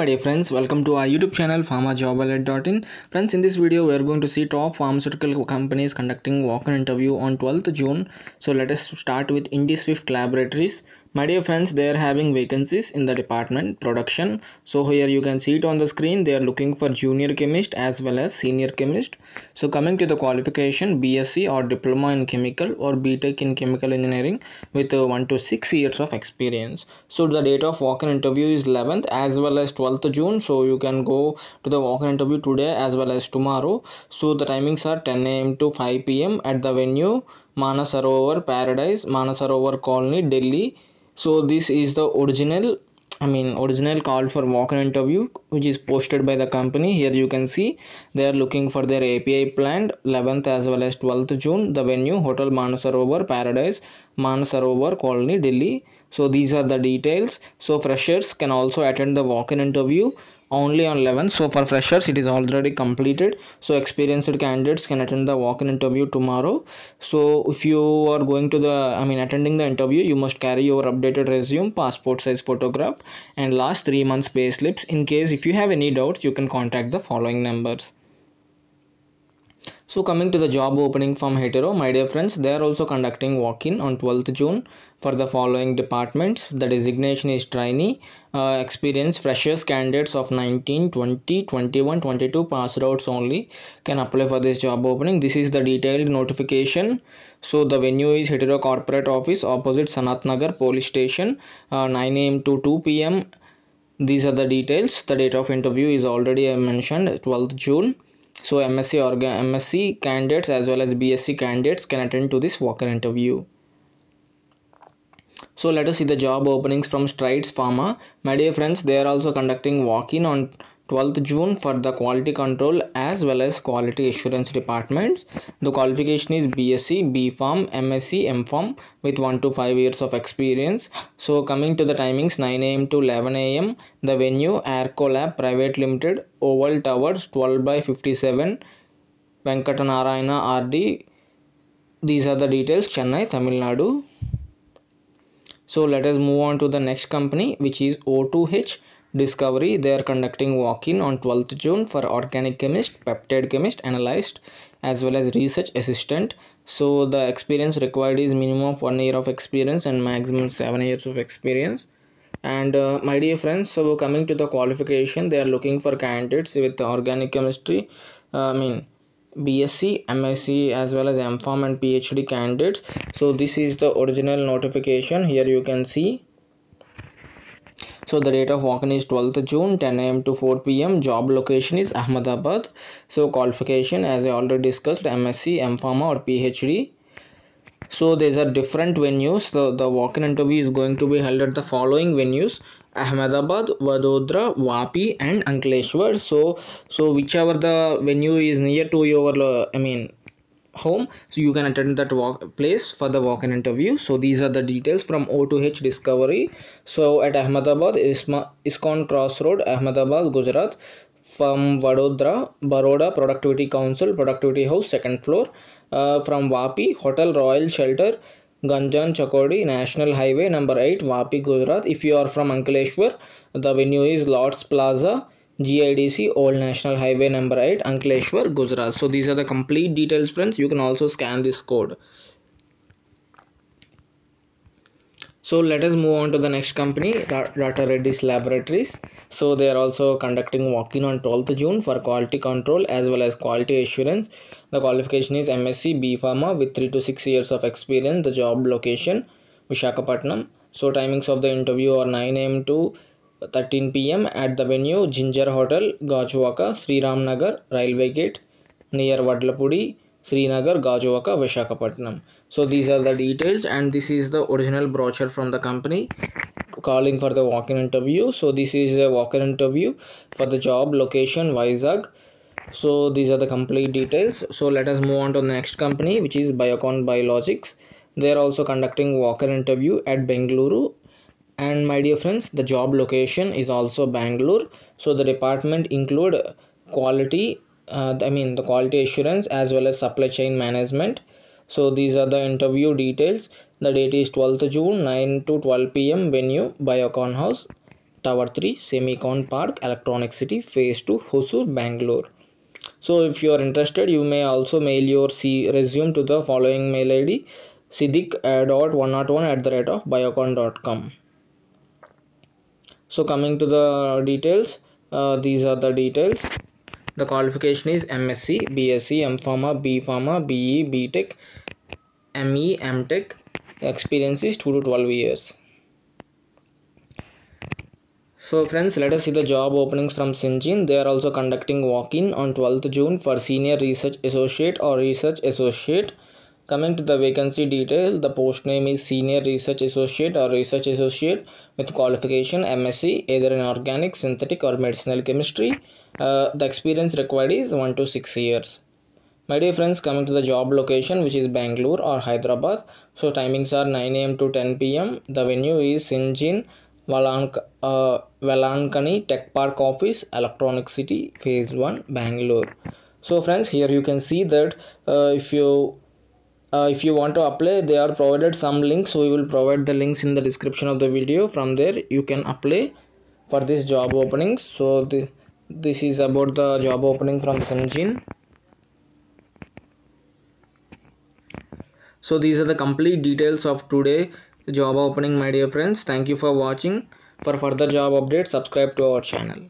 my dear friends, welcome to our YouTube channel pharmajobalert.in. Friends, in this video, we are going to see top pharmaceutical companies conducting walk-in interview on 12th June. So let us start with Ind-Swift Laboratories. My dear friends, they are having vacancies in the department production. So here you can see it on the screen. They are looking for junior chemist as well as senior chemist. So coming to the qualification, BSc or diploma in chemical or BTech in chemical engineering with uh, 1 to 6 years of experience. So the date of walk-in interview is 11th as well as 12th June. So you can go to the walk-in interview today as well as tomorrow. So the timings are 10 a.m. to 5 p.m. at the venue Manasarovar Paradise, Manasarovar Colony, Delhi. So this is the original I mean original call for walk-in interview which is posted by the company. Here you can see they are looking for their API plant 11th as well as 12th June. The venue Hotel Manasarovar Paradise Manasarovar Colony Delhi. So these are the details. So freshers can also attend the walk-in interview only on 11 so for freshers it is already completed. So experienced candidates can attend the walk-in interview tomorrow. So if you are going to the i mean attending the interview you must carry your updated resume passport size photograph and last three months pay slips. In case if you have any doubts you can contact the following numbers so coming to the job opening from Hetero, my dear friends, they are also conducting walk-in on 12th June for the following departments. The designation is trainee, uh, experience freshers candidates of 19, 20, 21, 22 passed outs only can apply for this job opening. This is the detailed notification. So the venue is Hetero Corporate Office opposite Sanat Nagar Police Station, uh, 9 a.m. to 2 p.m. These are the details. The date of interview is already mentioned 12th June so msc organ msc candidates as well as bsc candidates can attend to this walk-in interview. So let us see the job openings from strides pharma. My dear friends they are also conducting walk-in on 12th June for the quality control as well as quality assurance departments. The qualification is BSc, B MSc, M with 1 to 5 years of experience. So coming to the timings 9 am to 11 am, the venue Arco Lab Private Limited, Oval Towers 12 by 57, Venkatanarayana RD. These are the details, Chennai, Tamil Nadu. So let us move on to the next company which is O2H Discovery. They are conducting walk-in on 12th June for organic chemist, peptide chemist, analyst as well as research assistant. So the experience required is minimum of 1 year of experience and maximum 7 years of experience. And uh, my dear friends, so coming to the qualification, they are looking for candidates with organic chemistry. Uh, I mean BSc, MSc as well as MPharm and PhD candidates. So this is the original notification. Here you can see. So the date of walk-in is 12th June 10 am to 4 pm. Job location is Ahmedabad. So qualification as I already discussed MSc, MPharma or PhD. So these are different venues. So the walk-in interview is going to be held at the following venues. Ahmedabad, Vadodara, Vapi and Ankleshwar. So so whichever the venue is near to your I mean home. So you can attend that walk place for the walk-in interview. So these are the details from o2h discovery. So at ahmedabad Isma, ISKCON crossroad ahmedabad gujarat from vadodara baroda productivity council productivity house second floor. Uh, from vapi hotel royal shelter ganjan chakodi national highway number 8 vapi gujarat. If you are from ankleshwar the venue is lords plaza GIDC Old National Highway number 8 Ankleshwar Gujarat. So these are the complete details friends. You can also scan this code. So let us move on to the next company Dr. Reddy's Laboratories. So they are also conducting walk-in on 12th June for quality control as well as quality assurance. The qualification is MSc B Pharma with 3 to 6 years of experience. The job location Vishakhapatnam. So timings of the interview are 9 am to 13 pm at the venue Ginger Hotel, Gajuwaka, Sriram Nagar, Railway Gate, near Vadlapudi, Srinagar, Gajuwaka, Vishakhapatnam. So these are the details and this is the original brochure from the company calling for the walk-in interview. So this is a walk-in interview for the job location Vizag. So these are the complete details. So let us move on to the next company which is Biocon Biologics. They are also conducting walk-in interview at Bengaluru and my dear friends the job location is also bangalore so the department include quality uh, i mean the quality assurance as well as supply chain management so these are the interview details the date is 12th june 9 to 12 pm venue biocon house Tower 3, Semicon Park, Electronic City, Phase 2, Hosur, Bangalore. So if you are interested, you may also mail your C resume to the following mail ID siddiq.101 at the rate of biocon.com. So coming to the details, uh, these are the details. The qualification is MSc, BSc, M Pharma, B Pharma, BE, BTech, ME, MTech. Experience is 2 to 12 years. So friends, let us see the job openings from Syngene. They are also conducting walk-in on 12th June for Senior Research Associate or Research Associate. Coming to the vacancy details, the post name is Senior Research Associate or Research Associate with qualification MSc either in Organic, Synthetic or Medicinal Chemistry. Uh, the experience required is 1 to 6 years. My dear friends, coming to the job location which is Bangalore or Hyderabad. So timings are 9 am to 10 pm. The venue is Syngene Valank, uh, Velankani Tech Park Office, Electronic City, Phase 1, Bangalore. So friends, here you can see that uh, if you uh, if you want to apply they are provided some links. We will provide the links in the description of the video. From there you can apply for this job openings so the, this is about the job opening from Syngene so these are the complete details of today job opening my dear friends. Thank you for watching. For further job updates subscribe to our channel